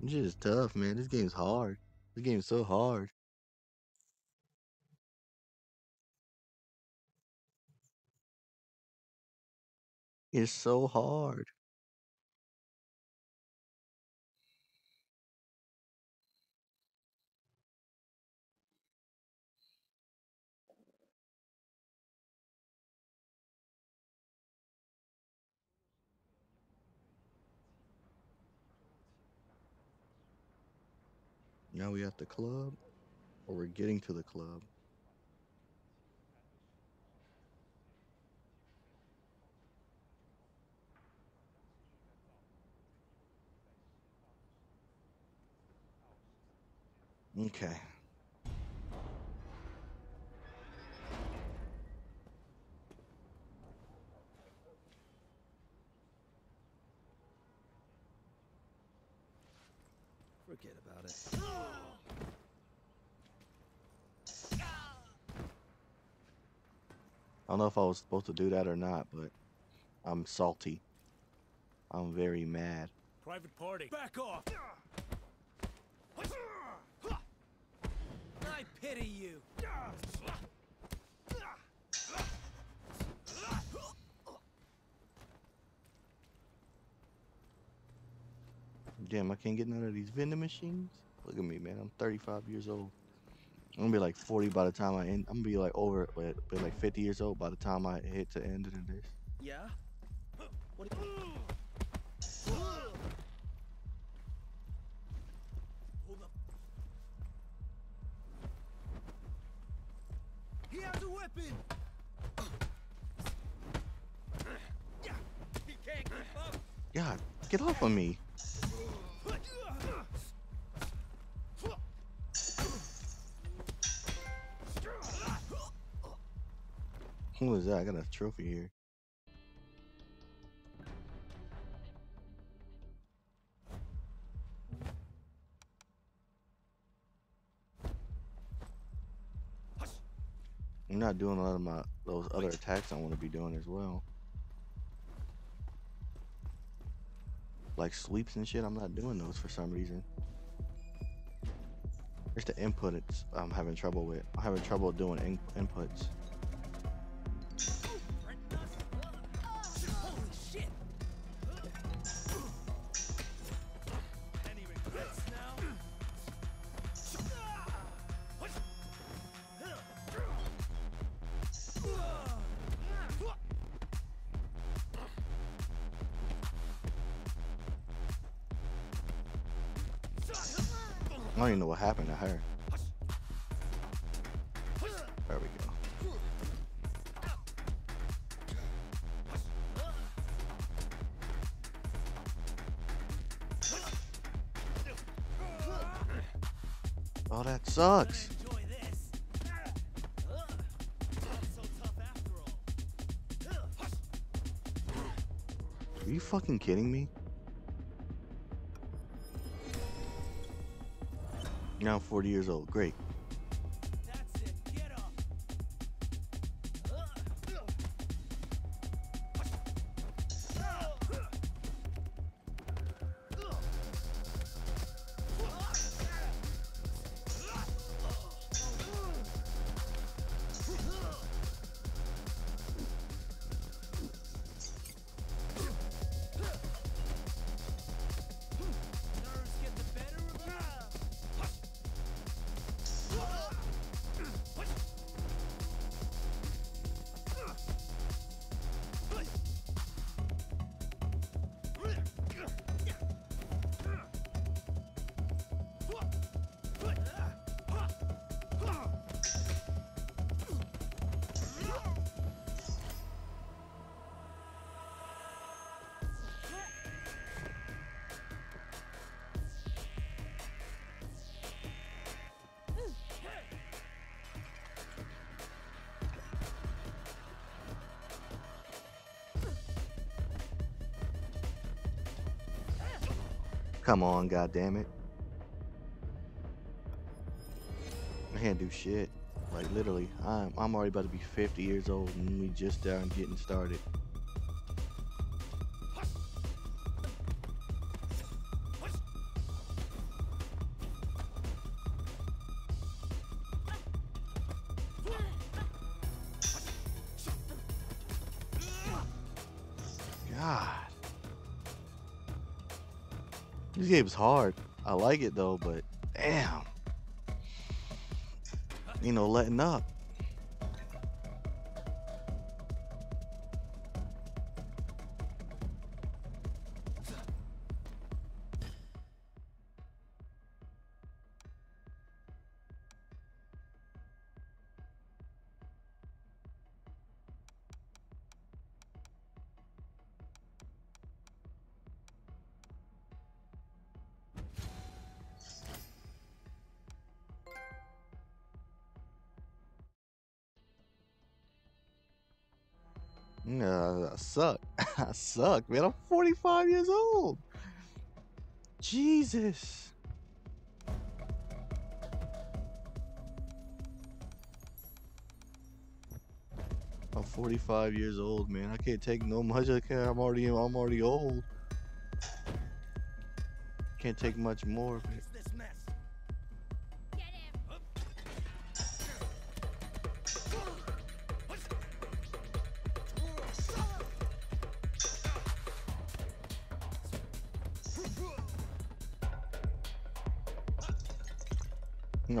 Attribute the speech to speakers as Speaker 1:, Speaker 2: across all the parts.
Speaker 1: This shit is tough, man. This game's hard. This game's so hard. It's so hard. Now we at the club, or we're getting to the club. Okay.
Speaker 2: Forget about it.
Speaker 1: I don't know if I was supposed to do that or not, but I'm salty. I'm very mad.
Speaker 2: Private party. Back off. I pity you.
Speaker 1: Damn, I can't get none of these vending machines. Look at me, man. I'm 35 years old. I'm gonna be like 40 by the time I end. I'm gonna be like over, wait, be like 50 years old by the time I hit the end of this.
Speaker 2: Yeah? What do you... Hold up. He has a weapon! He can't keep up!
Speaker 1: God, get off of me. Who is that? I got a trophy here. I'm not doing a lot of my those other attacks I want to be doing as well. Like sweeps and shit, I'm not doing those for some reason. It's the input it's I'm having trouble with. I'm having trouble doing in inputs. Fucking kidding me? Now I'm 40 years old. Great. Come on, god damn it. I can't do shit. Like literally, I'm I'm already about to be 50 years old and we just down getting started. Game's hard. I like it though, but damn. You know, letting up. Yeah, I suck. I suck, man. I'm 45 years old. Jesus. I'm 45 years old, man. I can't take no much. I can't. I'm already. I'm already old. Can't take much more. man.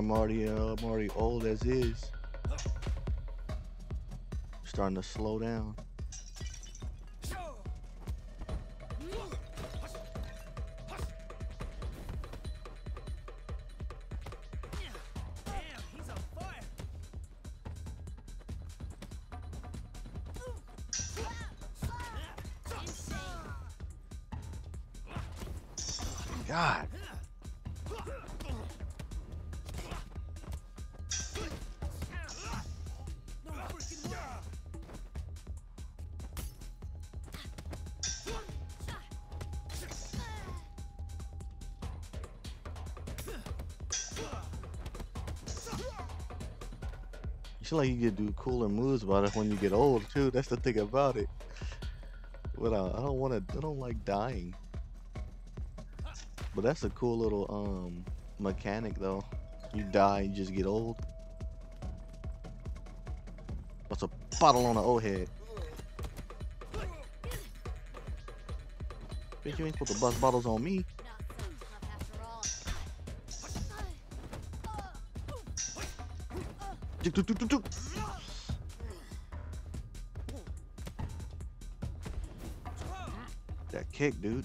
Speaker 1: I'm already. Uh, I'm already old as is. Starting to slow down. Like you could do cooler moves about it when you get old too. That's the thing about it. But uh, I don't want to. I don't like dying. But that's a cool little um mechanic though. You die, you just get old. What's a bottle on the old head? Bitch, you ain't supposed to bust bottles on me. That kick, dude.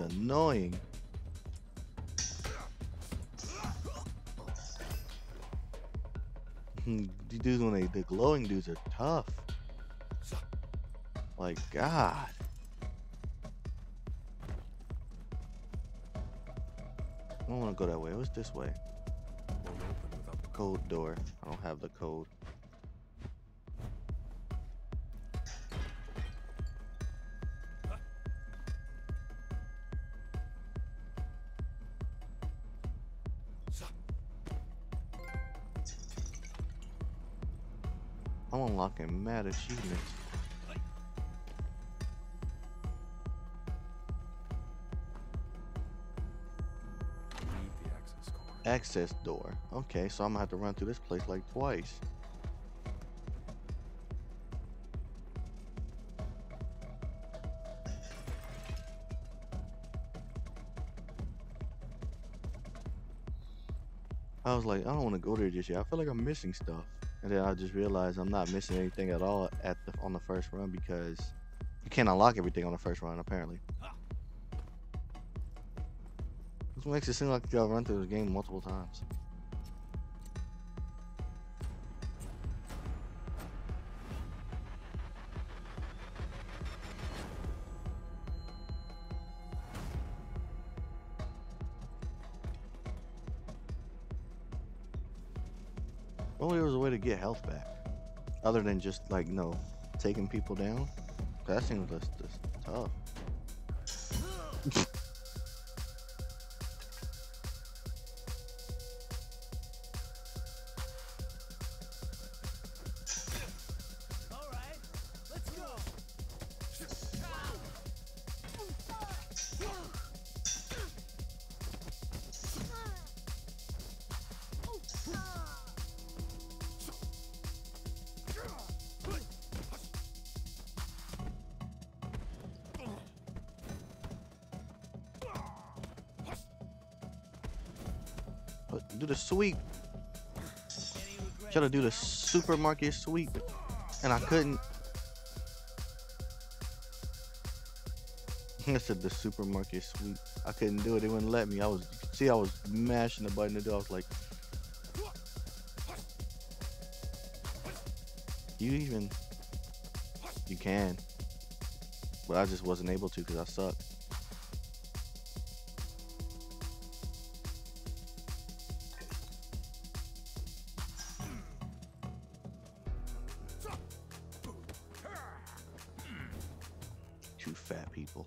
Speaker 1: Annoying. Hmm, These dudes, when they, the glowing dudes are tough. Like, God. I don't want to go that way. It was this way? Code door. I don't have the code. Mad
Speaker 3: access.
Speaker 1: Access door. Okay, so I'm gonna have to run through this place like twice. I was like, I don't want to go there just yet. I feel like I'm missing stuff. And then I just realized I'm not missing anything at all at the on the first run because you can't unlock everything on the first run apparently. This makes it seem like gotta run through the game multiple times. Other than just like you know taking people down. That seems just, just tough. Supermarket sweep, and I couldn't. I said the supermarket sweep. I couldn't do it. They wouldn't let me. I was see. I was mashing the button to do. I was like, you even you can, but I just wasn't able to because I suck. People.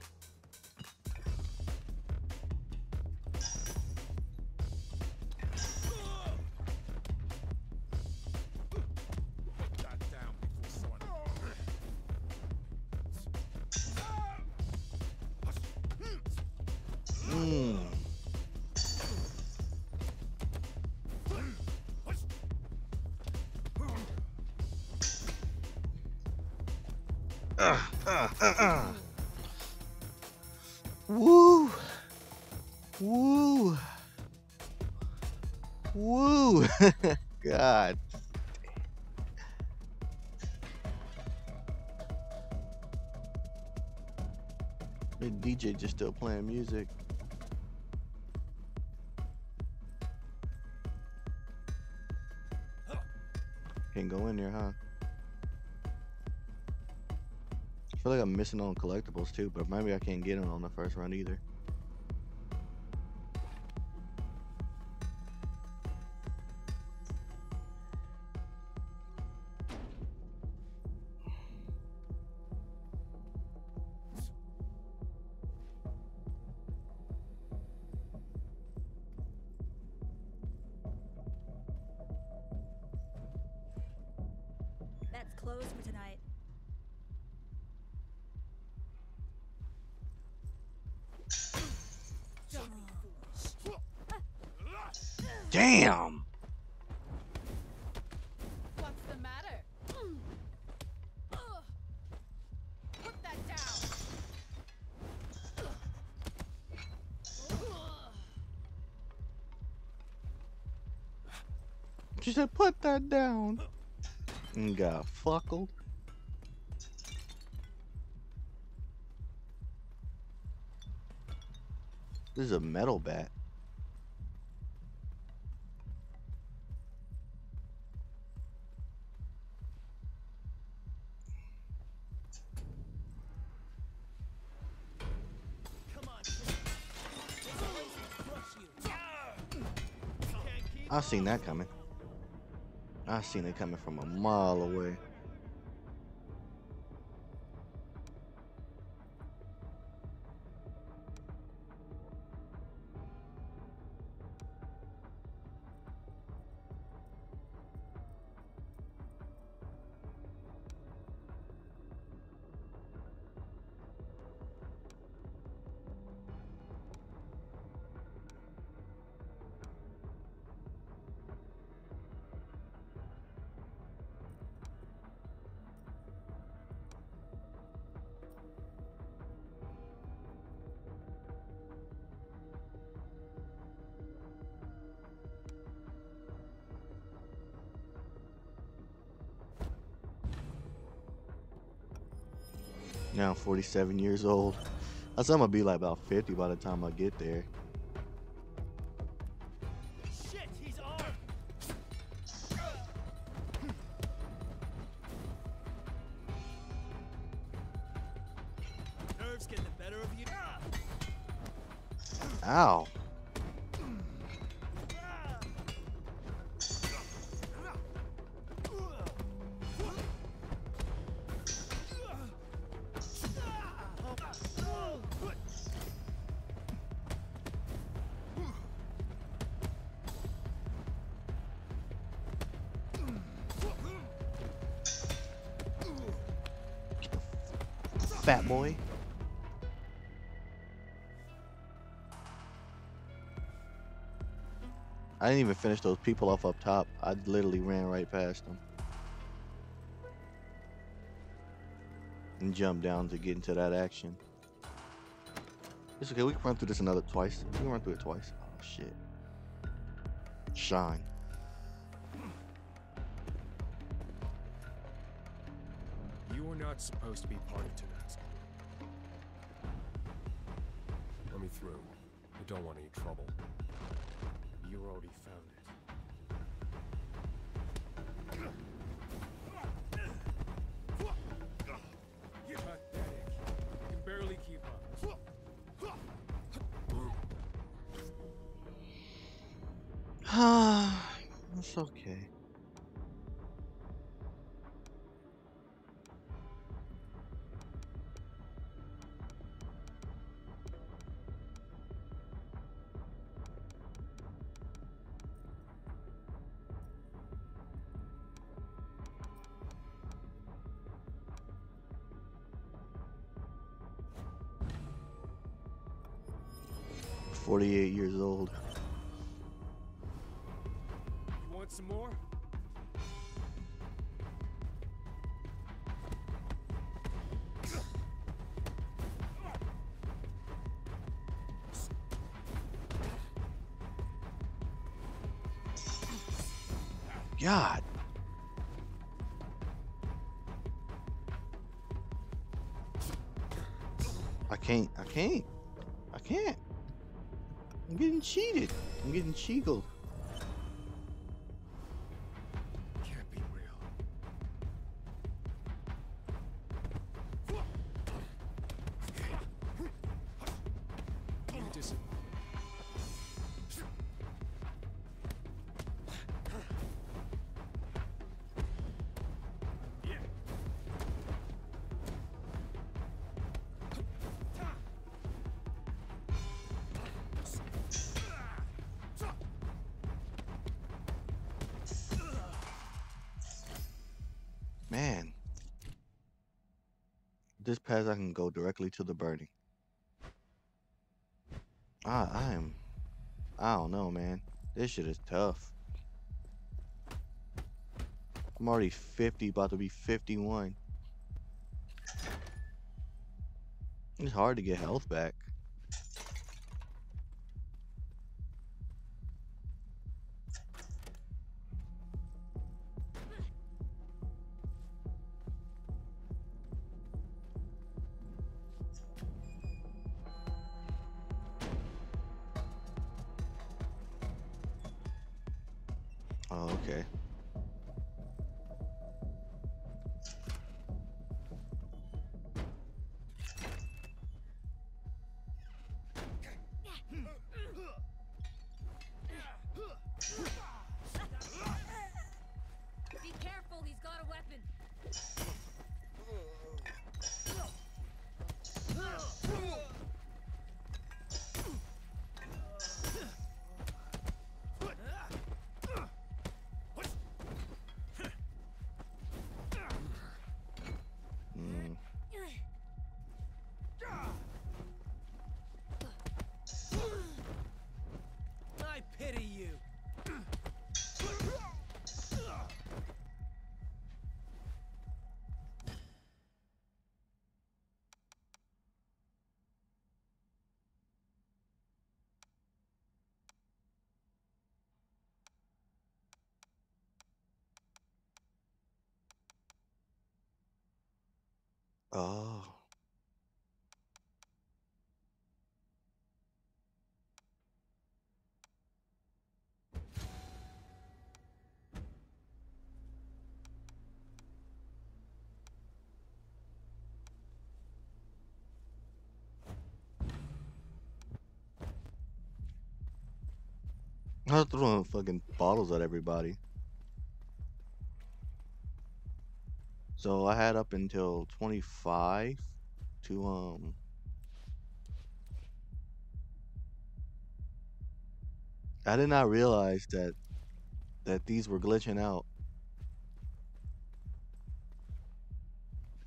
Speaker 1: Uh, uh, uh. Woo! Woo! Woo! God. The DJ just still playing music. Missing on collectibles too, but maybe I can't get them on the first run either. She said, put that down. And got fuckled. This is a metal bat.
Speaker 2: Come on, kid. This place will crush you. Can't keep
Speaker 1: I seen that coming. I seen it coming from a mile away. 47 years old. I said I'm gonna be like about 50 by the time I get there. Fat boy. I didn't even finish those people off up top. I literally ran right past them. And jumped down to get into that action. It's okay, we can run through this another twice. We can run through it twice. Oh shit. Shine.
Speaker 4: Not supposed to be party to that. Let me through. I don't want any trouble.
Speaker 3: You're
Speaker 1: already 48 years old.
Speaker 4: You want some more?
Speaker 1: God. I can't. I can't. I can't. I'm getting cheated. I'm getting cheagled. Can go directly to the burning. I I am I don't know, man. This shit is tough. I'm already 50, about to be 51. It's hard to get health back. Oh.
Speaker 2: I
Speaker 1: was throwing fucking bottles at everybody. So I had up until 25 to um I did not realize that that these were glitching out.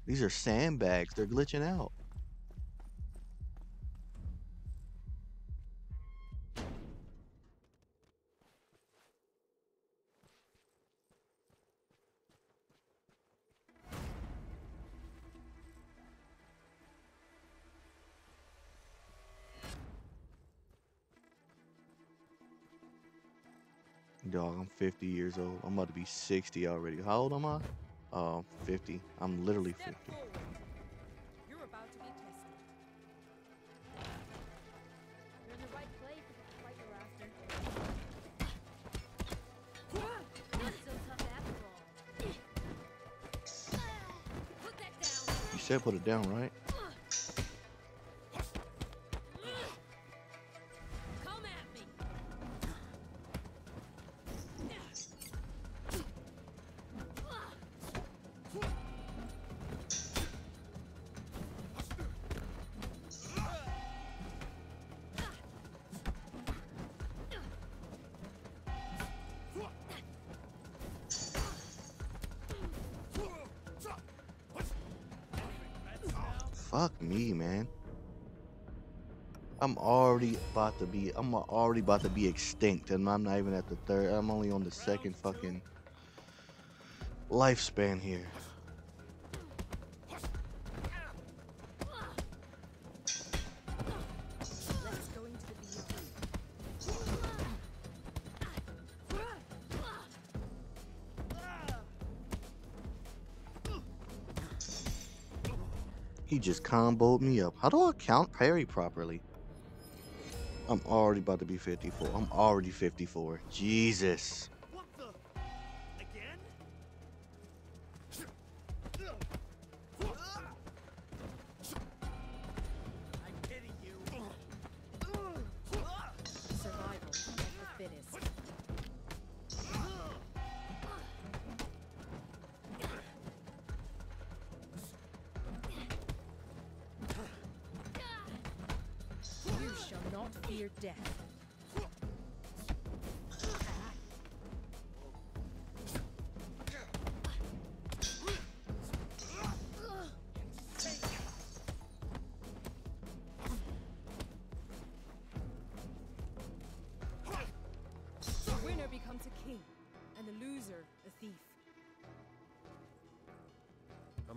Speaker 1: These are sandbags. They're glitching out. 50 years old. I'm about to be 60 already. How old am I? Oh, 50. I'm literally 50. You said put it down, be already about to be. I'm already about to be extinct, and I'm not even at the third. I'm only on the second fucking lifespan here. He just comboed me up. How do I count parry properly? I'm already about to be 54. I'm already 54. Jesus.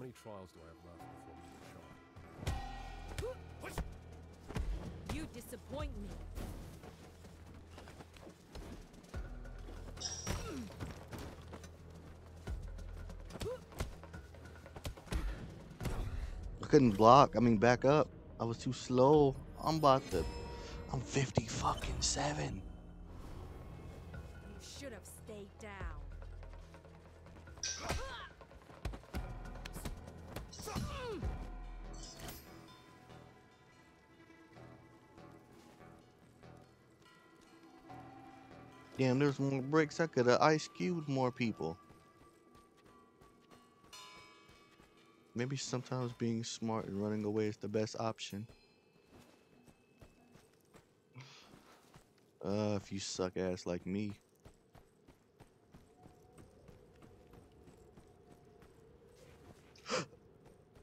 Speaker 4: many trials do I have left before shot?
Speaker 5: You disappoint me.
Speaker 1: I couldn't block. I mean, back up. I was too slow. I'm about to. I'm 50 fucking
Speaker 5: 7.
Speaker 1: Damn, there's more bricks. I could have ice cubed more people. Maybe sometimes being smart and running away is the best option. Uh, if you suck ass like me.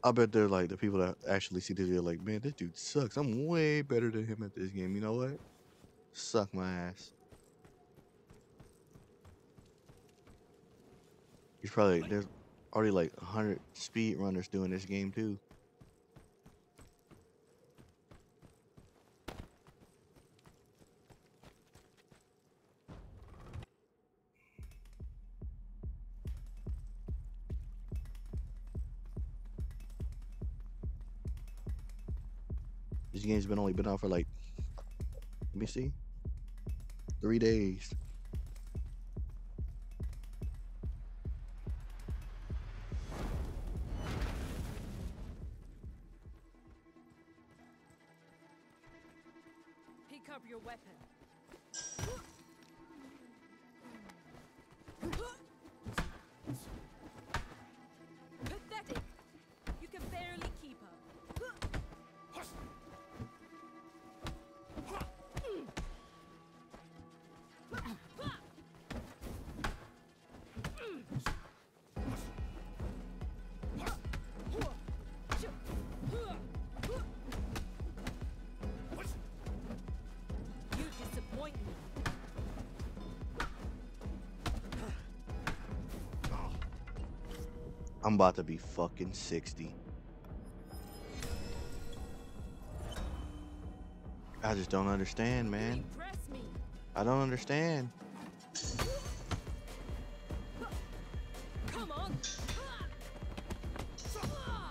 Speaker 1: I bet they're like the people that actually see this. They're like, man, this dude sucks. I'm way better than him at this game. You know what? Suck my ass. He's probably there's already like hundred speed runners doing this game too. This game's been only been out for like let me see. Three days. I'm about to be fucking 60. I just don't understand, man. I don't understand.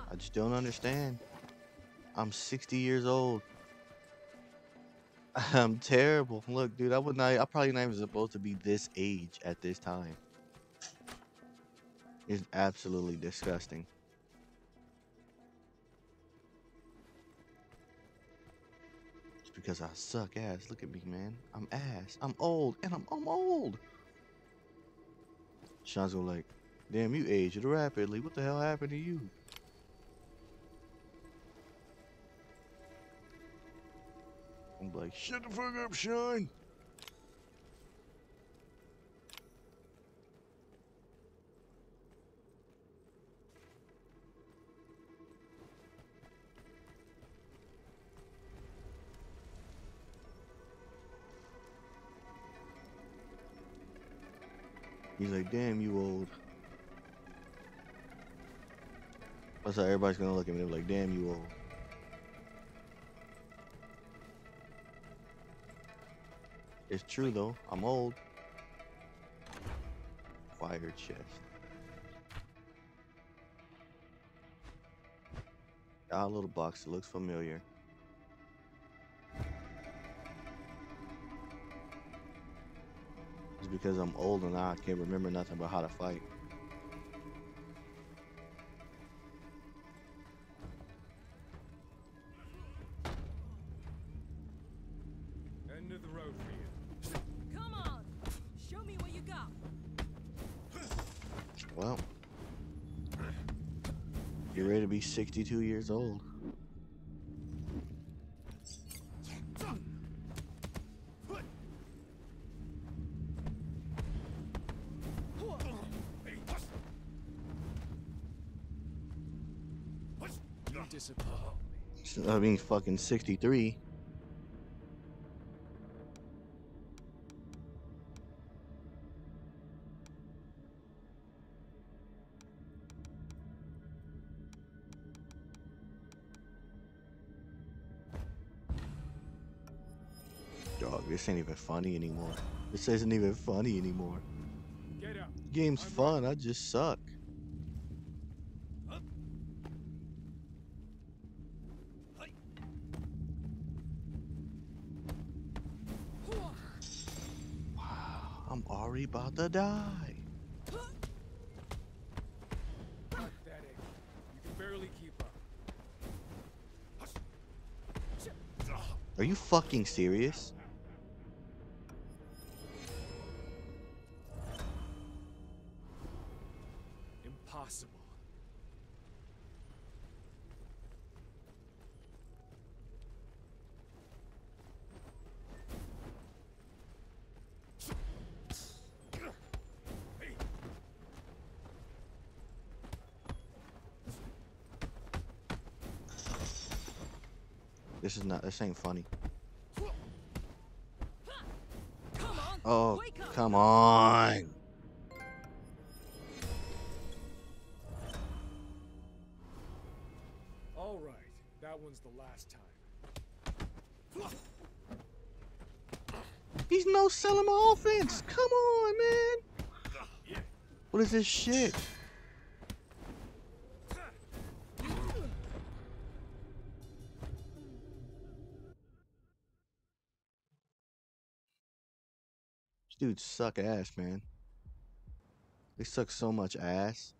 Speaker 1: I just don't understand. I'm 60 years old. I'm terrible. Look, dude, I would not. I probably not even supposed to be this age at this time. It's absolutely disgusting. It's because I suck ass. Look at me, man. I'm ass. I'm old, and I'm I'm old. Sean's gonna like, damn, you aged rapidly. What the hell happened to you? I'm like, shut the fuck up, Sean. He's like, damn, you old. That's how everybody's gonna look at me. They're like, damn, you old. It's true though. I'm old. Fire chest. Ah, little box. It looks familiar. Because I'm old and now I can't remember nothing about how to fight.
Speaker 3: End of the road for you.
Speaker 5: Come on. Show me what you got.
Speaker 1: Well, you're ready to be 62 years old. I mean, fucking 63. Dog, this ain't even funny anymore. This isn't even funny anymore. Game's fun, I just suck. About to die.
Speaker 3: Pathetic. You can barely keep up.
Speaker 1: Are you fucking serious? This is not, this ain't funny. Oh, come on.
Speaker 3: All right. That one's the last time.
Speaker 1: He's no selling my offense. Come on, man. What is this shit? Dudes suck ass, man. They suck so much ass.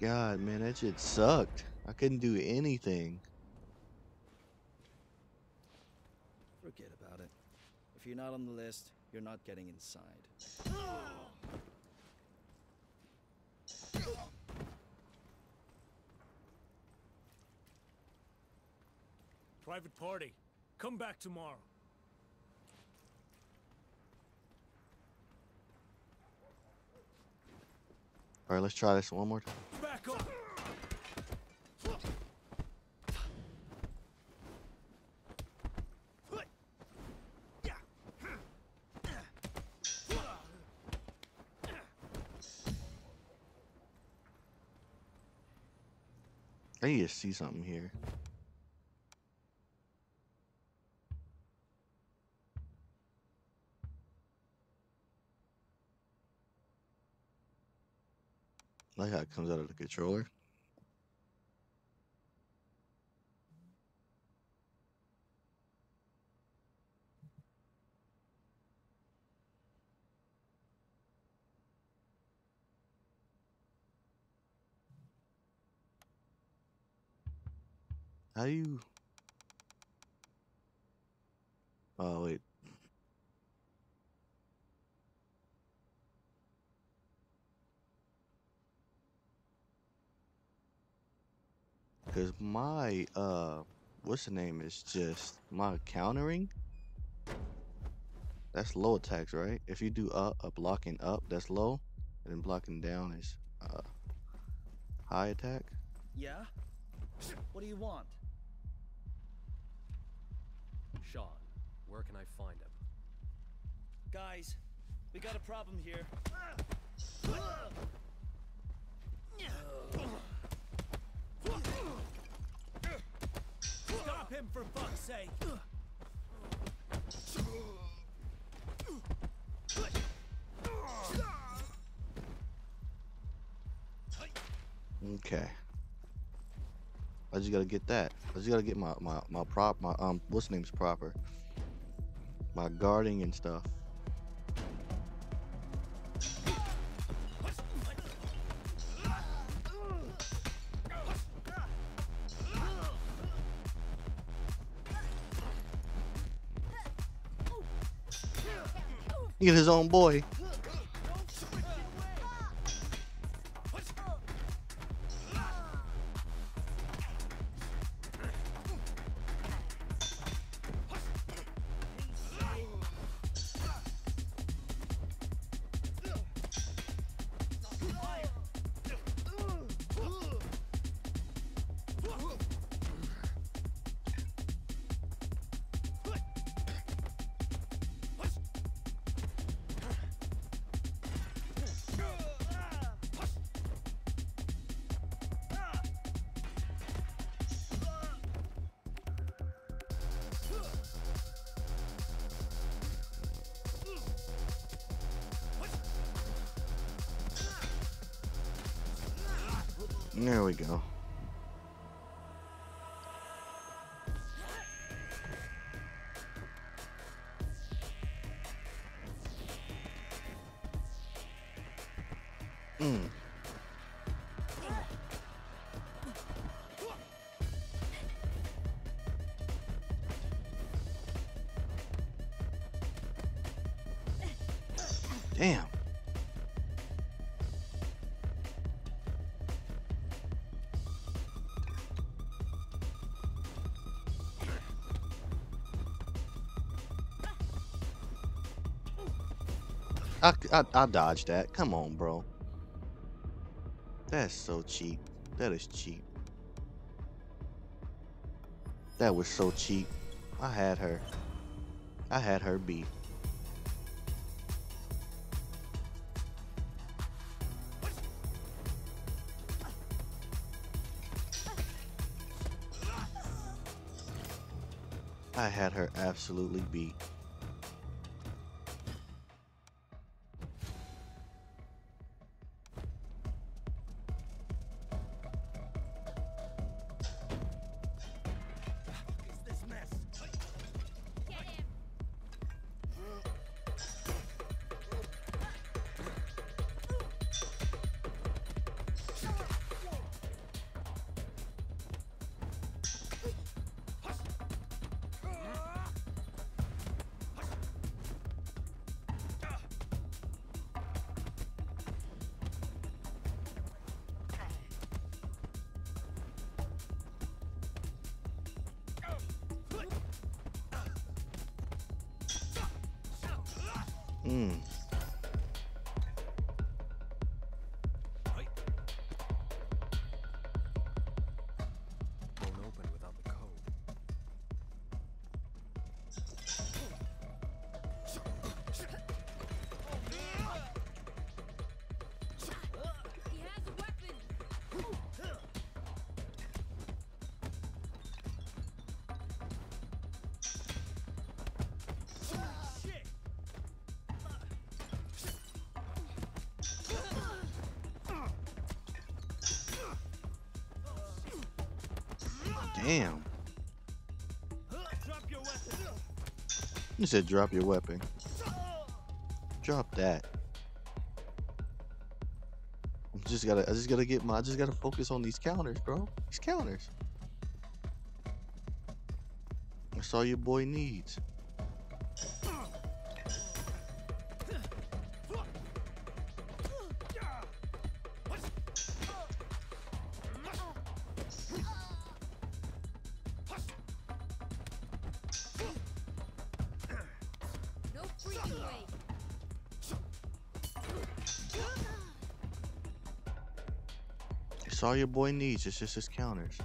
Speaker 1: God, man, that shit sucked. I couldn't do anything.
Speaker 6: Forget about it. If you're not on the list, you're not getting inside.
Speaker 3: Private party. Come back tomorrow.
Speaker 1: All right, let's try this one more time.
Speaker 3: Back up!
Speaker 1: I need to see something here. Like how it comes out of the controller. How do you? Oh wait. Cause my uh, what's the name is just my countering. That's low attacks, right? If you do up, a blocking up, that's low, and then blocking down is uh, high attack.
Speaker 6: Yeah? What do you want?
Speaker 4: Sean, where can I find him?
Speaker 6: Guys, we got a problem here.
Speaker 2: Him for fuck's sake!
Speaker 1: Okay. I just gotta get that. I just gotta get my my my prop my um what's name's proper. My guarding and stuff. Get his own boy. I, I, I dodged that. Come on, bro. That's so cheap. That is cheap. That was so cheap. I had her. I had her beat. I had her absolutely beat. Damn. You said drop your weapon. Drop that. I just gotta I just gotta get my I just gotta focus on these counters, bro. These counters. That's all your boy needs. All your boy needs. is just his counters.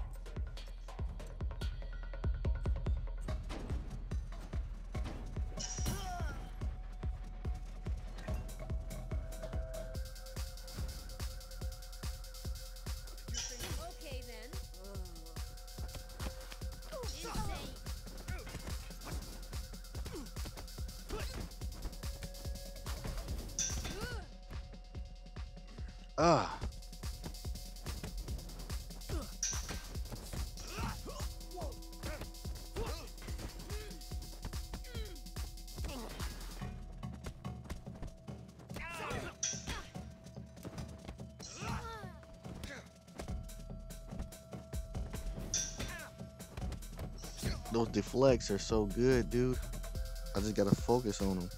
Speaker 1: Deflects are so good, dude. I just gotta focus on them.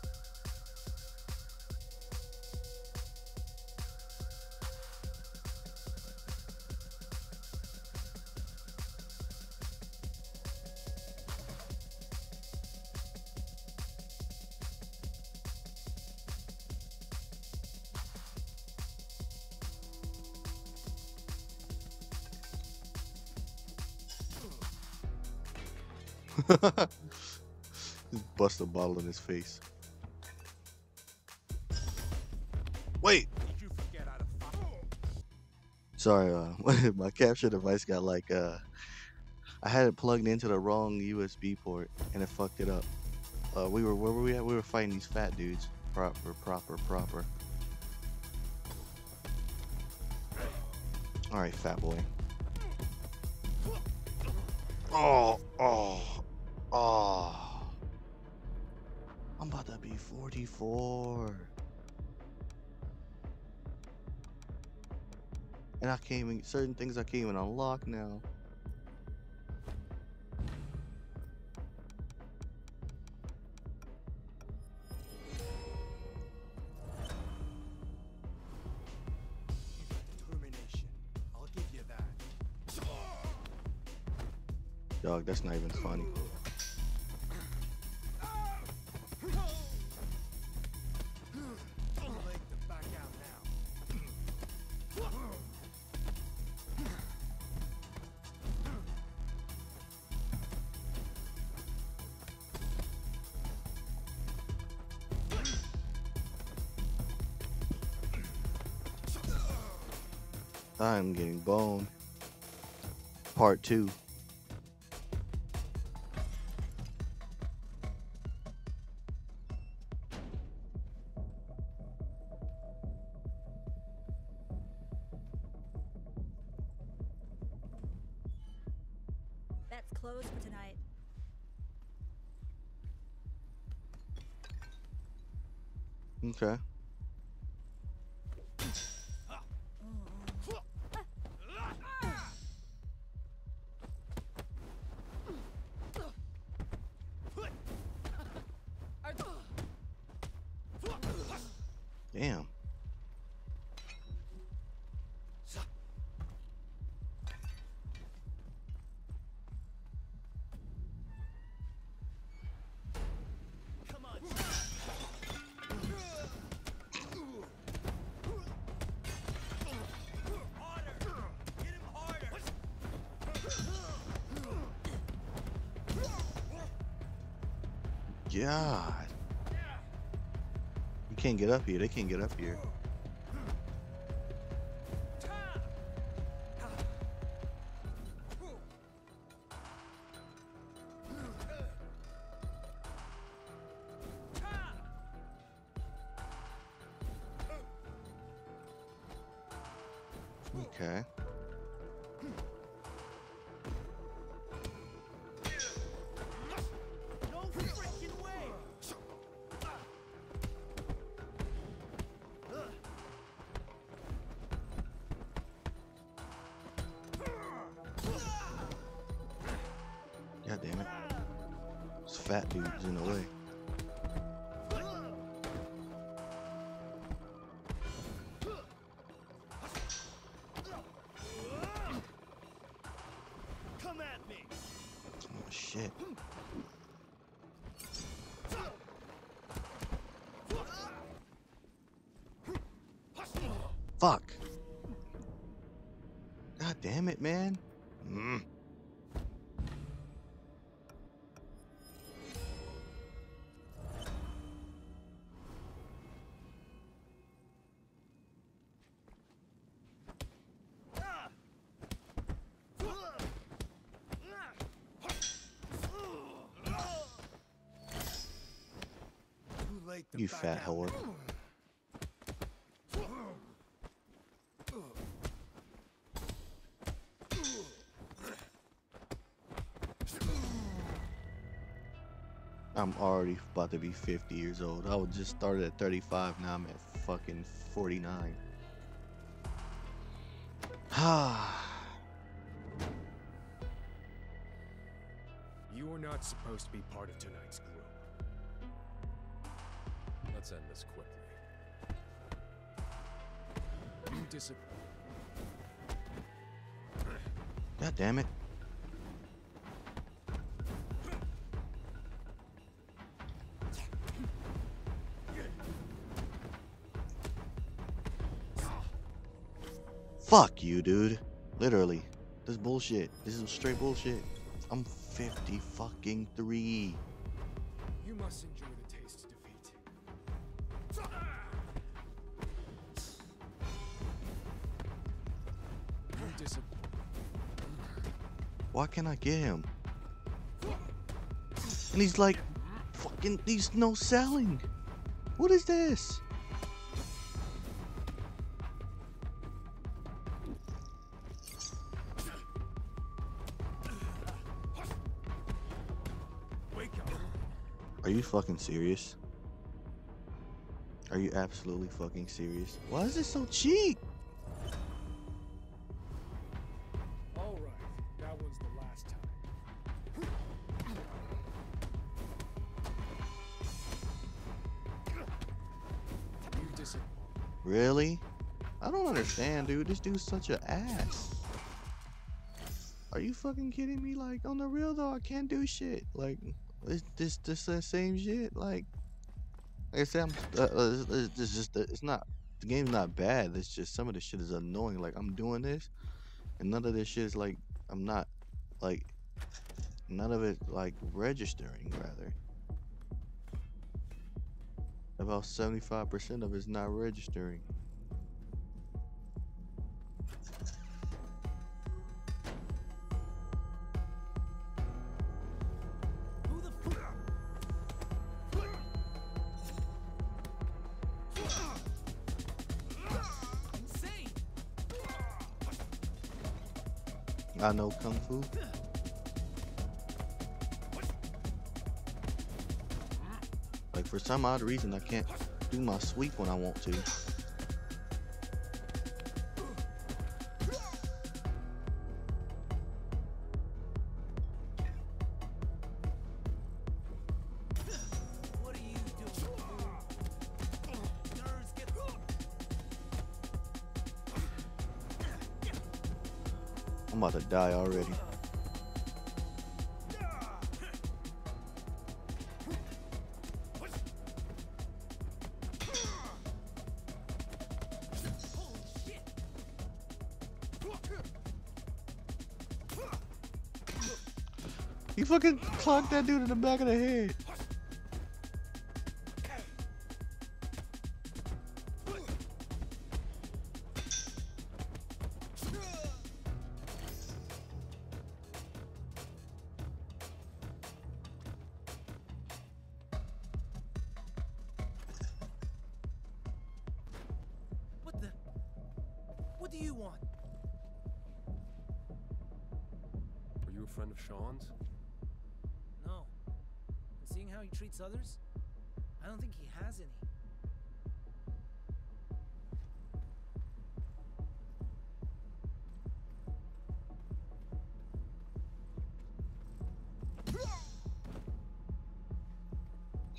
Speaker 1: Just bust a bottle in his face. Wait. Sorry, uh, my capture device got like uh, I had it plugged into the wrong USB port and it fucked it up. Uh, we were where were we at? We were fighting these fat dudes. Proper, proper, proper. All right, fat boy. Oh, oh. 44. And I can't even, certain things I can't even unlock now.
Speaker 3: Determination. I'll give you that.
Speaker 1: Dog, that's not even funny. Getting boned. Part two.
Speaker 7: That's closed for tonight.
Speaker 1: Okay. God. You can't get up here. They can't get up here. Fuck. God damn it, man. Mm.
Speaker 3: Too late to
Speaker 1: You fat whore.
Speaker 3: Now.
Speaker 1: I'm already about to be 50 years old. I was just started at 35. Now I'm at fucking 49. Ah.
Speaker 4: You are not supposed to be part of tonight's group. Let's end this quickly. You disappoint.
Speaker 1: God damn it. Fuck you, dude. Literally. This is bullshit. This is straight bullshit. I'm 50 fucking 3.
Speaker 4: You must enjoy the taste of defeat.
Speaker 1: Why can't I get him? And he's like, fucking, he's no selling. What is this? Are you fucking serious? Are you absolutely fucking serious? Why is this so cheap?
Speaker 4: All right, that one's the last time. You.
Speaker 1: Really? I don't understand, dude. This dude's such an ass. Are you fucking kidding me? Like, on the real though, I can't do shit. Like, it's this this the same shit. Like, like I said, I'm, uh, uh, it's, it's just it's not the game's not bad. It's just some of the shit is annoying. Like, I'm doing this, and none of this shit is like I'm not like none of it like registering rather. About 75% of it's not registering. I know kung fu. Like for some odd reason, I can't do my sweep when I want to. Die already. You fucking clocked that dude in the back of the head.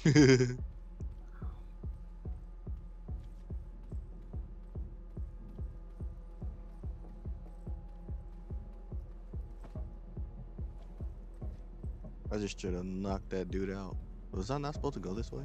Speaker 2: I
Speaker 1: just should have knocked that dude out. Was I not supposed to go this way?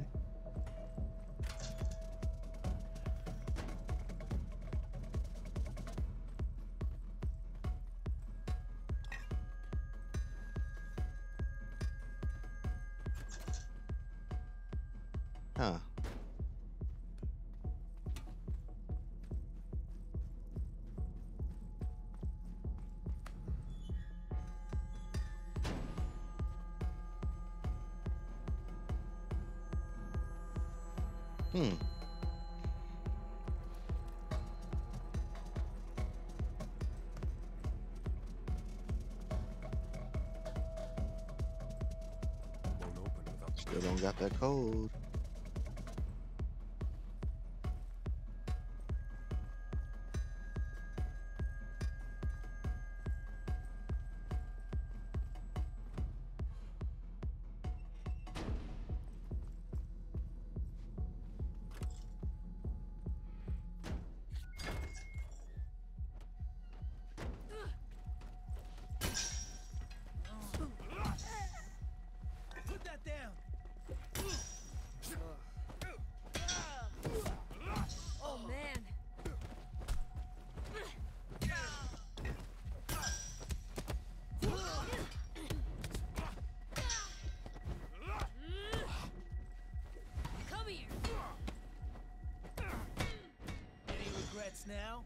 Speaker 2: Regrets now?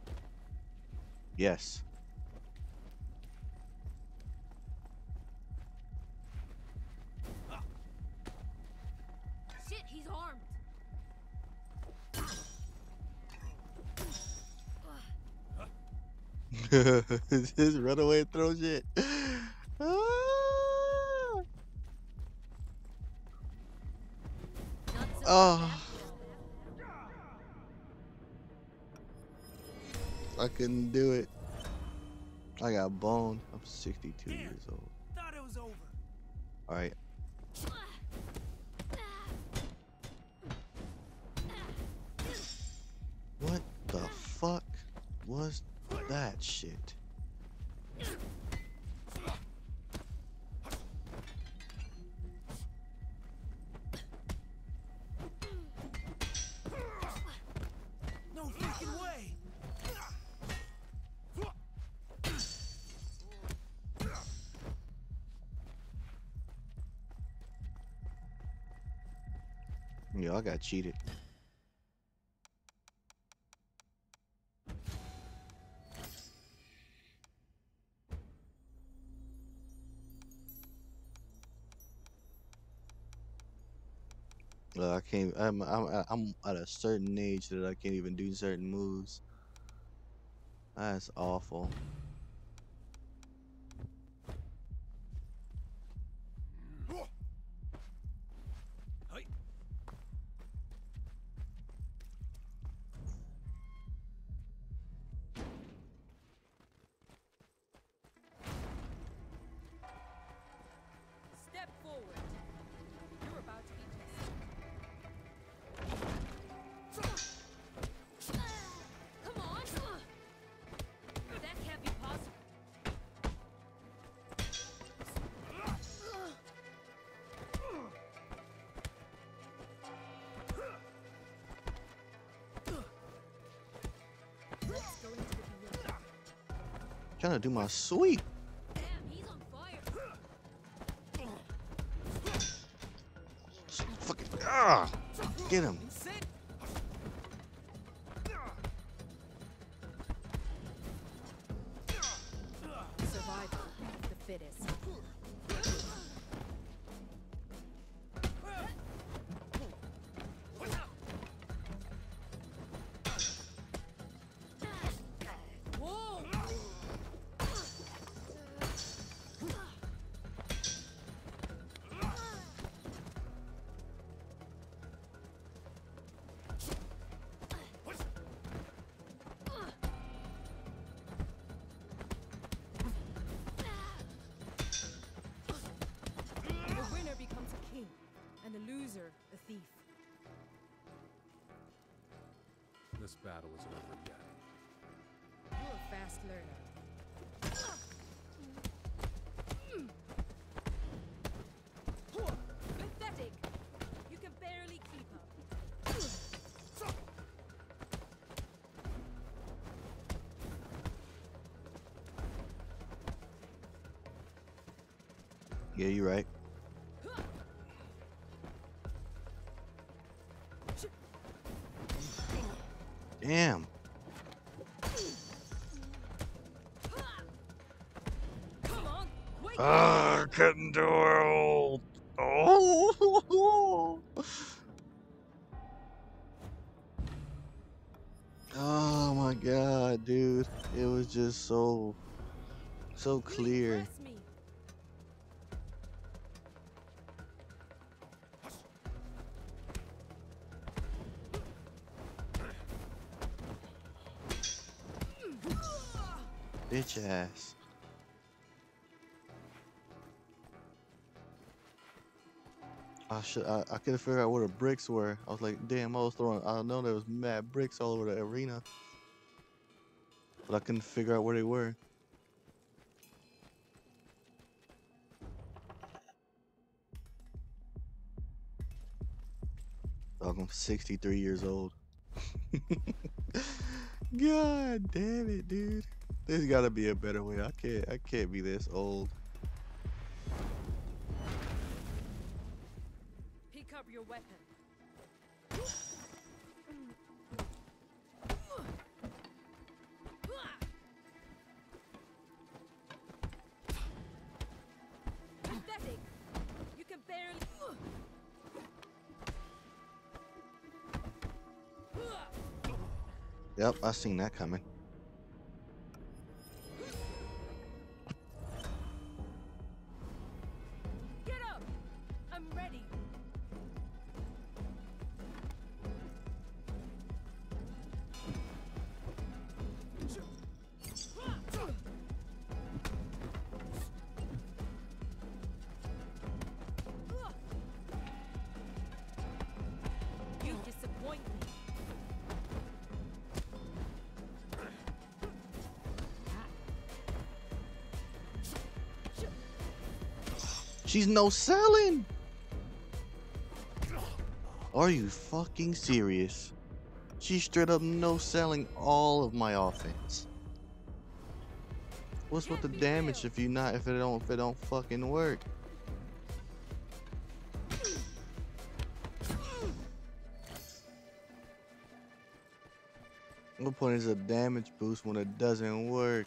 Speaker 1: Yes.
Speaker 7: Shit, he's armed.
Speaker 1: Just run away and throw shit. Yo, I got cheated. Uh, I can't. I'm. I'm. I'm at a certain age that I can't even do certain moves. That's awful.
Speaker 5: To
Speaker 1: do my sweep.
Speaker 4: This battle isn't over yet.
Speaker 5: You're a fast learner. Pathetic! You can barely keep up.
Speaker 1: Yeah, you're right. Ah, couldn't do it. Oh. Oh my god, dude. It was just so so clear. Bitch ass. Should I, I couldn't figure out where the bricks were. I was like, damn, I was throwing I know there was mad bricks all over the arena. But I couldn't figure out where they were. I'm 63 years old. God damn it, dude. There's gotta be a better way. I can't I can't be this old. Yep, I seen that coming. She's no selling. Are you fucking serious? She's straight up no selling all of my offense. What's with the damage if you not if it don't if it don't fucking work? What point is a damage boost when it doesn't work?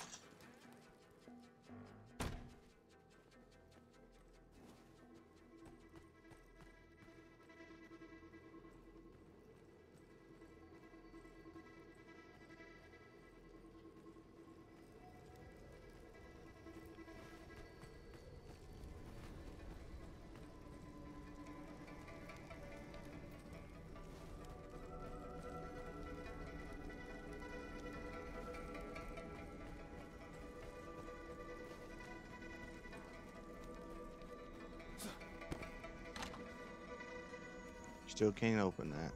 Speaker 1: Still can't open that.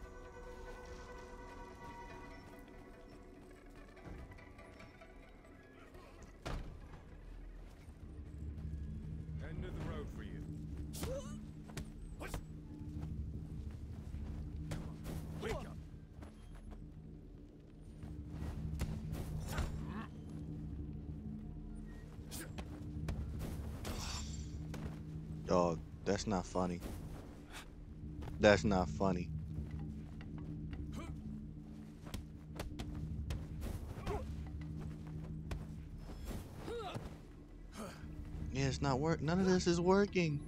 Speaker 4: End of the road for you. Wake up.
Speaker 1: Dog, that's not funny. That's not funny. Yeah, it's not work. None of this is working.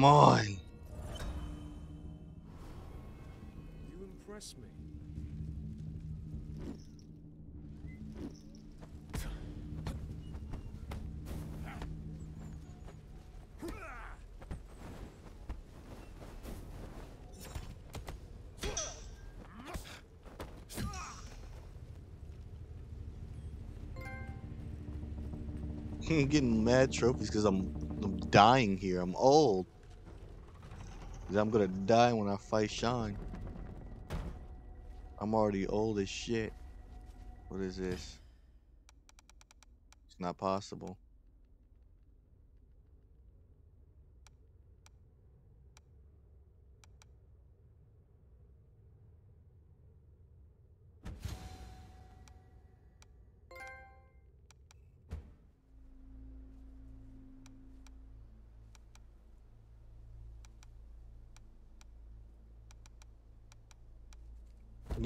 Speaker 1: Come on.
Speaker 4: You impress me.
Speaker 1: I'm getting mad trophies because I'm, I'm dying here. I'm old. I'm gonna die when I fight Sean. I'm already old as shit. What is this? It's not possible.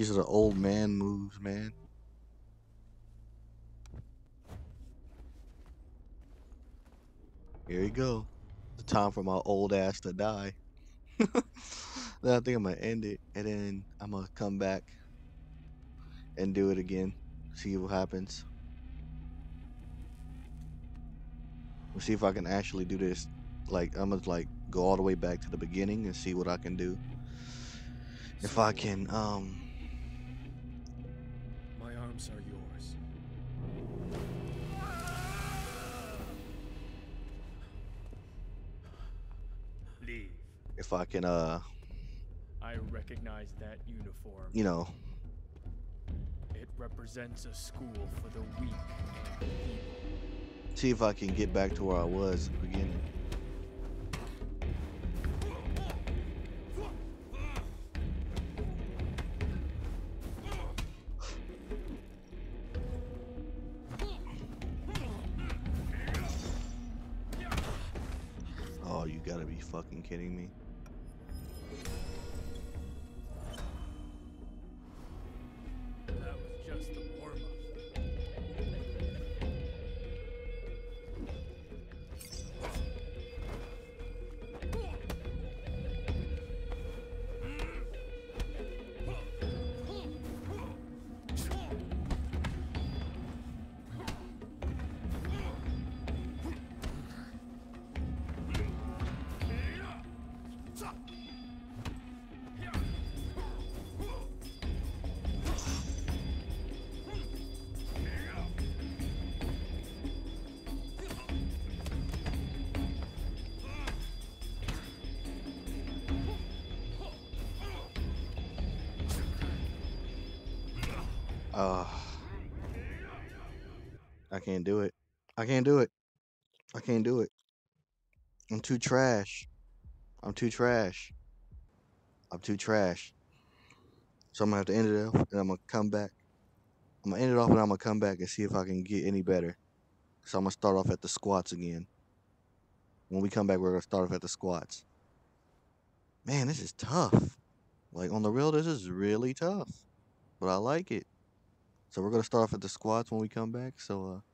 Speaker 1: These are the old man moves, man. Here you go. The time for my old ass to die. then I think I'm gonna end it, and then I'm gonna come back and do it again. See what happens. We'll see if I can actually do this. Like I'm gonna like go all the way back to the beginning and see what I can do. If I can, um, if I can, uh,
Speaker 8: I recognize that uniform.
Speaker 1: you know,
Speaker 8: It represents a school for the weak and feeble.
Speaker 1: see if I can get back to where I was at the beginning. Can't do it. I can't do it. I can't do it. I'm too trash. I'm too trash. I'm too trash. So I'm gonna have to end it off and I'm gonna come back. I'm gonna end it off and I'm gonna come back and see if I can get any better. So I'm gonna start off at the squats again. When we come back, we're gonna start off at the squats. Man, this is tough. Like on the real, this is really tough. But I like it. So we're gonna start off at the squats when we come back. So uh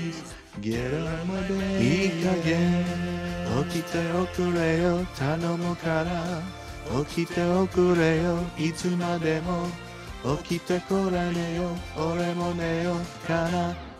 Speaker 1: ゲラまでいい加減起きておくれよ。頼むから起きておくれよ。いつまでも起きてこらねよ。俺も寝よ。うかな